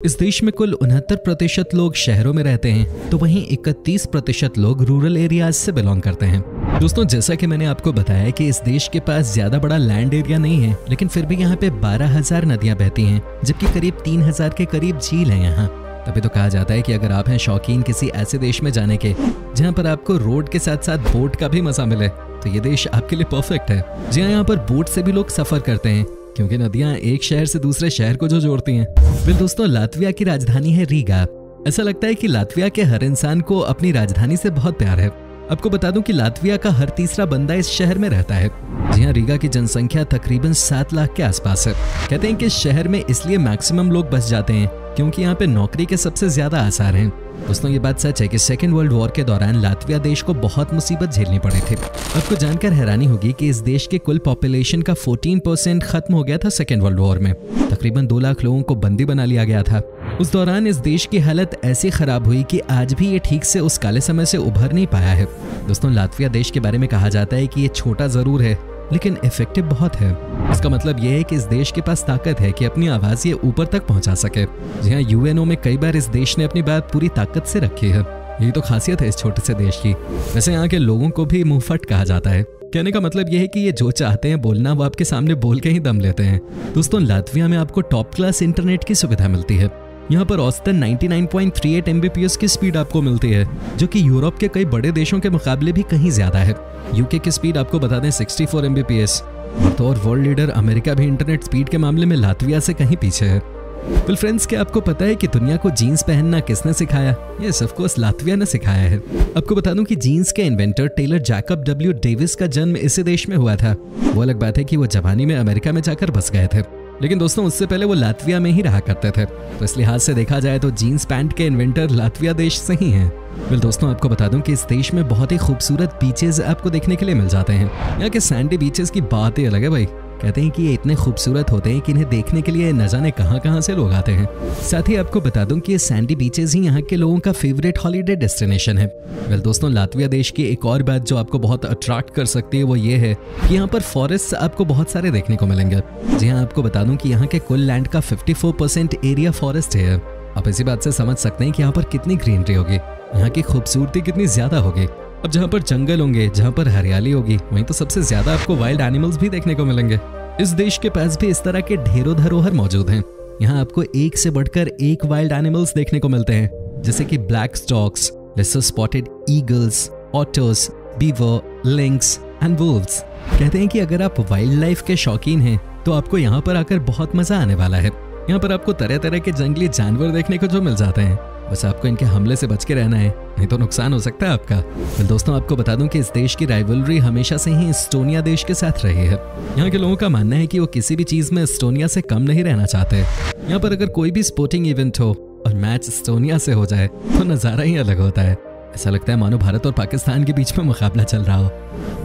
इस देश में कुल उनहत्तर प्रतिशत लोग शहरों में रहते हैं तो वहीं इकतीस प्रतिशत लोग रूरल एरियाज़ से बिलोंग करते हैं। दोस्तों, जैसा कि मैंने आपको बताया कि इस देश के पास ज़्यादा बड़ा लैंड एरिया नहीं है, लेकिन फिर भी यहाँ पे बारह हज़ार नदियाँ बहती हैं, जबकि करीब तीन हज़ार के करीब झील है यहाँ। तभी तो कहा जाता है कि अगर आप हैं शौकीन किसी ऐसे देश में जाने के, जहाँ पर आपको रोड के साथ साथ बोट का भी मज़ा मिले तो ये देश आपके लिए परफेक्ट है। जी हाँ यहाँ पर बोट से भी लोग सफ़र करते हैं क्योंकि नदियाँ एक शहर से दूसरे शहर को जो जोड़ती हैं। फिर दोस्तों, लातविया की राजधानी है रीगा। ऐसा लगता है कि लातविया के हर इंसान को अपनी राजधानी से बहुत प्यार है। आपको बता दूँ कि लातविया का हर तीसरा बंदा इस शहर में रहता है। जी हाँ रीगा की जनसंख्या तकरीबन सात लाख के आसपास है। कहते हैं कि शहर में इसलिए मैक्सिमम लोग बस जाते हैं क्योंकि यहाँ पे नौकरी के सबसे ज़्यादा आसार हैं। दोस्तों, ये बात सच है कि सेकेंड वर्ल्ड वॉर के दौरान लातविया देश को बहुत मुसीबत झेलनी पड़ी थी। आपको जानकर हैरानी होगी कि इस देश के कुल पॉपुलेशन का 14 परसेंट खत्म हो गया था सेकेंड वर्ल्ड वॉर में। तकरीबन दो लाख लोगों को बंदी बना लिया गया था। उस दौरान इस देश की हालत ऐसी खराब हुई कि आज भी ये ठीक से उस काले समय से उभर नहीं पाया है। दोस्तों, लातविया देश के बारे में कहा जाता है कि ये छोटा ज़रूर है। लेकिन इफ़ेक्टिव बहुत है। इसका मतलब यह है कि इस देश के पास ताकत है कि अपनी आवाज़ ये ऊपर तक पहुँचा सके। जी हाँ यूएनओ में कई बार इस देश ने अपनी बात पूरी ताकत से रखी है। यही तो खासियत है इस छोटे से देश की। वैसे यहाँ के लोगों को भी मुंहफट कहा जाता है। कहने का मतलब यह है कि ये जो चाहते हैं बोलना, वो आपके सामने बोल के ही दम लेते हैं। दोस्तों, लातविया में आपको टॉप क्लास इंटरनेट की सुविधा मिलती है। यहाँ पर औसतन 99.38 एमबीपीएस की स्पीड आपको मिलती है, जो कि यूरोप के कई बड़े देशों के मुकाबले भी कहीं ज़्यादा है। यूके की स्पीड आपको बता दें 64 एमबीपीएस और तो और वर्ल्ड लीडर अमेरिका भी इंटरनेट स्पीड के मामले में लातविया से कहीं पीछे है। वेल फ्रेंड्स क्या आपको पता है कि दुनिया को जीन्स पहनना किसने सिखाया? ये सब कोर्स लातविया ने सिखाया है। आपको बता दूँ कि जीन्स के inventor tailor Jacob W Davis का जन्म इसी देश में हुआ था। वो अलग बात है कि वो जवानी में अमेरिका में जाकर बस गए थे। लेकिन दोस्तों, उससे पहले वो लातविया में ही रहा करते थे। तो इस लिहाज से देखा जाए तो जीन्स पैंट के इन्वेंटर लातविया देश से ही हैं। वेल दोस्तों, आपको बता दूँ कि इस देश में बहुत ही खूबसूरत बीचेस आपको देखने के लिए मिल जाते हैं। यहाँ के सैंडी बीचेस की बात ही अलग है भाई। कहते हैं कि ये इतने खूबसूरत होते हैं कि इन्हें देखने के लिए न जाने कहाँ कहाँ से लोग आते हैं। साथ ही आपको बता दूँ कि ये सैंडी बीचेस ही यहाँ के लोगों का फेवरेट हॉलीडे डेस्टिनेशन है। वेल दोस्तों, लातविया देश की एक और बात जो आपको बहुत अट्रैक्ट कर सकती है वो ये है कि यहाँ पर फॉरेस्ट आपको बहुत सारे देखने को मिलेंगे। जी हाँ आपको बता दूँ कि यहाँ के कुल लैंड का 54 परसेंट एरिया फॉरेस्ट है। आप इसी बात से समझ सकते हैं कि यहाँ पर कितनी ग्रीनरी होगी, यहाँ की खूबसूरती कितनी ज़्यादा होगी। अब जहाँ पर जंगल होंगे, जहाँ पर हरियाली होगी, वहीं तो सबसे ज़्यादा आपको वाइल्ड एनिमल्स भी देखने को मिलेंगे। इस देश के पास भी इस तरह के ढेरों धरोहर मौजूद हैं। यहाँ आपको एक से बढ़कर एक वाइल्ड एनिमल्स देखने को मिलते हैं, जैसे कि black storks lesser spotted eagles otters beaver lynx and wolves कहते हैं कि अगर आप वाइल्ड लाइफ के शौकीन हैं तो आपको यहाँ पर आकर बहुत मज़ा आने वाला है। यहाँ पर आपको तरह तरह के जंगली जानवर देखने को जो मिल जाते हैं। बस आपको इनके हमले से बच के रहना है। नहीं तो नुकसान हो सकता है आपका। तो दोस्तों, आपको बता दूँ कि इस देश की राइवलरी हमेशा से ही एस्टोनिया देश के साथ रही है। यहाँ के लोगों का मानना है कि वो किसी भी चीज़ में एस्टोनिया से कम नहीं रहना चाहते। यहाँ पर अगर कोई भी स्पोर्टिंग इवेंट हो और मैच एस्टोनिया से हो जाए तो नज़ारा ही अलग होता है। ऐसा लगता है मानो भारत और पाकिस्तान के बीच में मुकाबला चल रहा हो।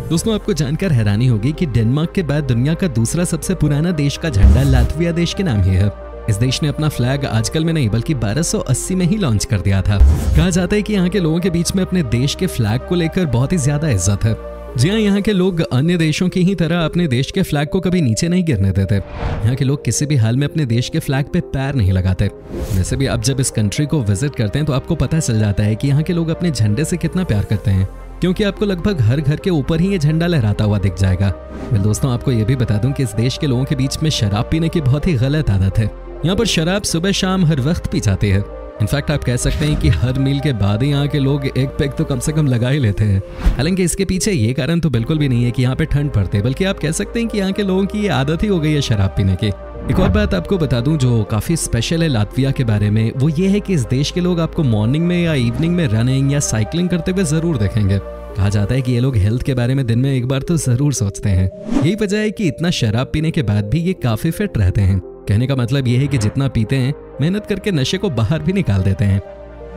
दोस्तों, आपको जानकर हैरानी होगी कि डेनमार्क के बाद दुनिया का दूसरा सबसे पुराना देश का झंडा लातविया देश के नाम ही है। इस देश ने अपना फ्लैग आजकल में नहीं, बल्कि 1280 में ही लॉन्च कर दिया था। कहा जाता है कि यहाँ के लोगों के बीच में अपने देश के फ्लैग को लेकर बहुत ही ज़्यादा इज़्ज़त है। जी हाँ यहाँ के लोग अन्य देशों की ही तरह अपने देश के फ्लैग को कभी नीचे नहीं गिरने देते। यहाँ के लोग किसी भी हाल में अपने देश के फ्लैग पे पैर नहीं लगाते। वैसे भी आप जब इस कंट्री को विज़िट करते हैं तो आपको पता चल जाता है कि यहाँ के लोग अपने झंडे से कितना प्यार करते हैं। क्योंकि आपको लगभग हर घर के ऊपर ही ये झंडा लहराता हुआ दिख जाएगा। मैं दोस्तों, आपको ये भी बता दूँ कि इस देश के लोगों के बीच में शराब पीने की बहुत ही गलत आदत है। यहाँ पर शराब सुबह शाम हर वक्त पी जाती है। इनफैक्ट आप कह सकते हैं कि हर मील के बाद ही यहाँ के लोग एक पैक तो कम से कम लगा ही लेते हैं। हालाँकि इसके पीछे ये कारण तो बिल्कुल भी नहीं है कि यहाँ पे ठंड पड़ती है, बल्कि आप कह सकते हैं कि यहाँ के लोगों की ये आदत ही हो गई है शराब पीने की। एक और बात आपको बता दूँ जो काफ़ी स्पेशल है लातविया के बारे में, वो ये है कि इस देश के लोग आपको मॉर्निंग में या इवनिंग में रनिंग या साइकिलिंग करते हुए ज़रूर देखेंगे। कहा जाता है कि ये लोग हेल्थ के बारे में दिन में एक बार तो ज़रूर सोचते हैं। यही वजह है कि इतना शराब पीने के बाद भी ये काफ़ी फिट रहते हैं। कहने का मतलब ये है कि जितना पीते हैं, मेहनत करके नशे को बाहर भी निकाल देते हैं।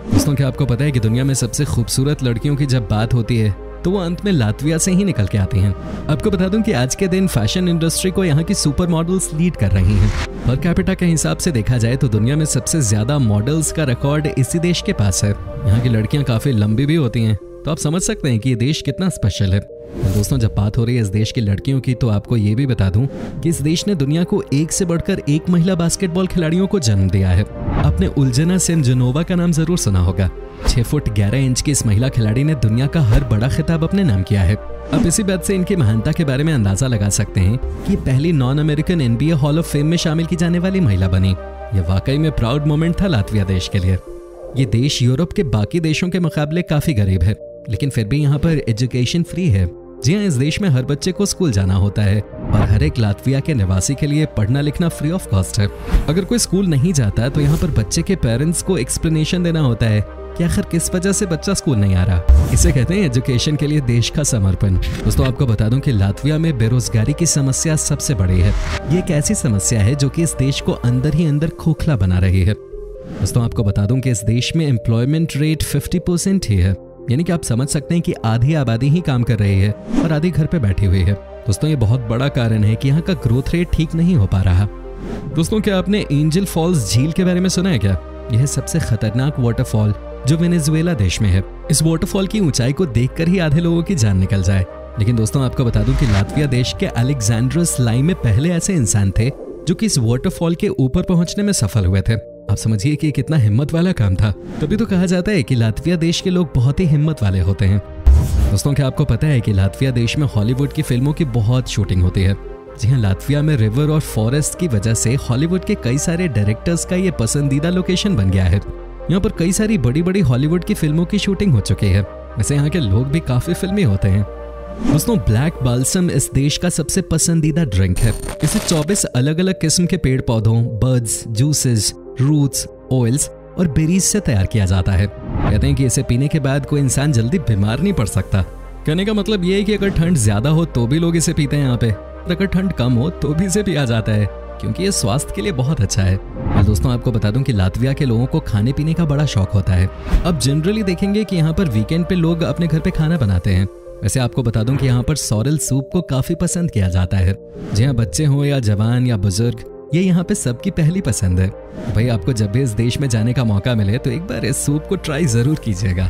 दोस्तों, क्या आपको पता है कि दुनिया में सबसे खूबसूरत लड़कियों की जब बात होती है तो वो अंत में लातविया से ही निकल के आती हैं। आपको बता दूँ कि आज के दिन फ़ैशन इंडस्ट्री को यहाँ की सुपर मॉडल्स लीड कर रही हैं। पर कैपिटा के हिसाब से देखा जाए तो दुनिया में सबसे ज़्यादा मॉडल्स का रिकॉर्ड इसी देश के पास है। यहाँ की लड़कियाँ काफ़ी लंबी भी होती हैं तो आप समझ सकते हैं कि ये देश कितना स्पेशल है। दोस्तों, जब बात हो रही है इस देश की लड़कियों की तो आपको ये भी बता दूँ कि इस देश ने दुनिया को एक से बढ़कर एक महिला बास्केटबॉल खिलाड़ियों को जन्म दिया है। आपने उलझना सेन जनोवा का नाम ज़रूर सुना होगा। छह फुट ग्यारह इंच की इस महिला खिलाड़ी ने दुनिया का हर बड़ा खिताब अपने नाम किया है। अब इसी बात से इनकी महानता के बारे में अंदाज़ा लगा सकते हैं कि पहली non American NBA hall of fame में शामिल की जाने वाली महिला बनी। यह वाकई में प्राउड मोमेंट था लातविया देश के लिए। ये देश यूरोप के बाकी देशों के मुकाबले काफ़ी गरीब है। लेकिन फिर भी यहाँ पर एजुकेशन फ्री है। जी हाँ इस देश में हर बच्चे को स्कूल जाना होता है और हर एक लातविया के निवासी के लिए पढ़ना लिखना फ्री ऑफ़ कॉस्ट है। अगर कोई स्कूल नहीं जाता तो यहाँ पर बच्चे के पेरेंट्स को एक्सप्लेनेशन देना होता है कि आखिर किस वजह से बच्चा स्कूल नहीं आ रहा। इसे कहते हैं एजुकेशन के लिए देश का समर्पण। दोस्तों, आपको बता दूँ कि लातविया में बेरोजगारी की समस्या सबसे बड़ी है। ये एक ऐसी समस्या है जो कि इस देश को अंदर ही अंदर खोखला बना रही है। दोस्तों, आपको बता दूँ कि इस देश में एम्प्लॉयमेंट रेट 50 परसेंट ही है। यानी कि आप समझ सकते हैं कि आधी आबादी ही काम कर रही है और आधी घर पे बैठी हुई है। दोस्तों, ये बहुत बड़ा कारण है कि यहाँ का ग्रोथ रेट ठीक नहीं हो पा रहा। दोस्तों, क्या आपने एंजल फॉल्स झील के बारे में सुना है क्या? यह सबसे खतरनाक वाटरफॉल जो वेनेजुएला देश में है। इस वाटरफॉल की ऊंचाई को देखकर ही आधे लोगों की जान निकल जाए। लेकिन दोस्तों, आपको बता दूँ कि लातविया देश के अलेक्जेंड्रस लाई में पहले ऐसे इंसान थे जो कि इस वाटरफॉल के ऊपर पहुँचने में सफल हुए थे। आप समझिए कि कितना हिम्मत वाला काम था। तभी तो कहा जाता है कि लातविया देश के लोग बहुत ही हिम्मत वाले होते हैं। दोस्तों, क्या आपको पता है कि लातविया देश में हॉलीवुड की फ़िल्मों की बहुत शूटिंग होती है? जी हाँ लातविया में रिवर और फॉरेस्ट की वजह से हॉलीवुड के कई सारे डायरेक्टर्स का ये पसंदीदा लोकेशन बन गया है। यहाँ पर कई सारी बड़ी बड़ी हॉलीवुड की फ़िल्मों की शूटिंग हो चुकी है। वैसे यहाँ के लोग भी काफ़ी फिल्मी होते हैं। दोस्तों, ब्लैक बाल्सम इस देश का सबसे पसंदीदा ड्रिंक है। इसे 24 अलग अलग किस्म के पेड़ पौधों बर्ड्स, जूसेस रूट्स ऑयल्स और बेरीज से तैयार किया जाता है। कहते हैं कि इसे पीने के बाद कोई इंसान जल्दी बीमार नहीं पड़ सकता। कहने का मतलब ये है कि अगर ठंड ज़्यादा हो तो भी लोग इसे पीते हैं यहाँ पे। अगर ठंड कम हो तो भी इसे पिया जाता है, क्योंकि ये स्वास्थ्य के लिए बहुत अच्छा है। और दोस्तों, आपको बता दूँ कि लातविया के लोगों को खाने पीने का बड़ा शौक होता है। अब जनरली देखेंगे कि यहाँ पर वीकेंड पे लोग अपने घर पे खाना बनाते हैं। वैसे आपको बता दूँ कि यहाँ पर सॉरल सूप को काफ़ी पसंद किया जाता है। जी हाँ बच्चे हों या जवान या बुज़ुर्ग ये यहाँ पे सबकी पहली पसंद है। भाई, आपको जब भी इस देश में जाने का मौका मिले तो एक बार इस सूप को ट्राई ज़रूर कीजिएगा।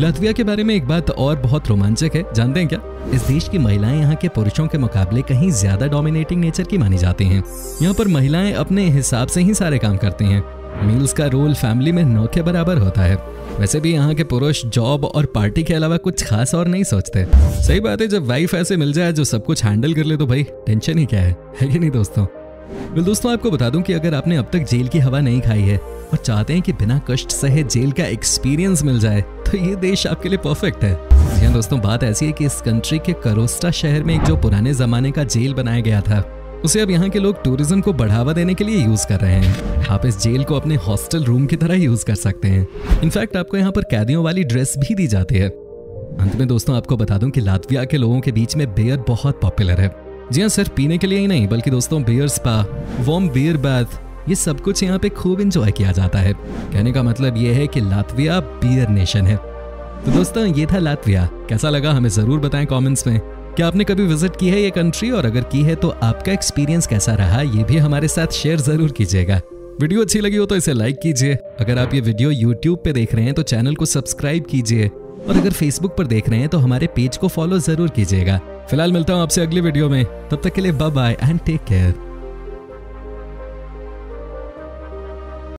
लातविया के बारे में एक बात और बहुत रोमांचक है। जानते हैं क्या? इस देश की महिलाएँ यहाँ के पुरुषों के मुकाबले कहीं ज़्यादा डोमिनेटिंग नेचर की मानी जाती हैं। यहाँ पर महिलाएँ अपने हिसाब से ही सारे काम करती हैं। मील्स का रोल फैमिली में नौ के बराबर होता है। वैसे भी यहाँ के पुरुष जॉब और पार्टी के अलावा कुछ खास और नहीं सोचते। सही बात है, जब वाइफ ऐसे मिल जाए जो सब कुछ हैंडल कर ले तो भाई टेंशन ही क्या है? है कि नहीं दोस्तों? वेल दोस्तों, आपको बता दूँ कि अगर आपने अब तक जेल की हवा नहीं खाई है और चाहते हैं कि बिना कष्ट सहे जेल का एक्सपीरियंस मिल जाए तो ये देश आपके लिए परफेक्ट है। जी हाँ दोस्तों, बात ऐसी है कि इस कंट्री के करोस्टा शहर में एक जो पुराने जमाने का जेल बनाया गया था, उसे अब यहाँ के लोग टूरिज़्म को बढ़ावा देने के लिए यूज़ कर रहे हैं। आप इस जेल को अपने हॉस्टल रूम की तरह यूज़ कर सकते हैं। इनफैक्ट आपको यहाँ पर कैदियों वाली ड्रेस भी दी जाती है। अंत में दोस्तों, आपको बता दूँ कि लातविया के लोगों के बीच में बेयर बहुत पॉपुलर है। जी हाँ सिर्फ़ पीने के लिए ही नहीं, बल्कि दोस्तों bear spa warm bear bath ये सब कुछ यहाँ पे खूब इंजॉय किया जाता है। कहने का मतलब ये है कि लातविया बियर नेशन है। तो दोस्तों, ये था लातविया। कैसा लगा हमें ज़रूर बताएँ कमेंट्स में। क्या आपने कभी विज़िट की है ये कंट्री और अगर की है तो आपका एक्सपीरियंस कैसा रहा? ये भी हमारे साथ शेयर ज़रूर कीजिएगा। वीडियो अच्छी लगी हो तो इसे लाइक कीजिए। अगर आप ये वीडियो यूट्यूब पे देख रहे हैं तो चैनल को सब्सक्राइब कीजिए। और अगर फेसबुक पर देख रहे हैं तो हमारे पेज को फॉलो ज़रूर कीजिएगा। फ़िलहाल मिलता हूँ आपसे अगली वीडियो में। तब तक के लिए बाय एंड टेक केयर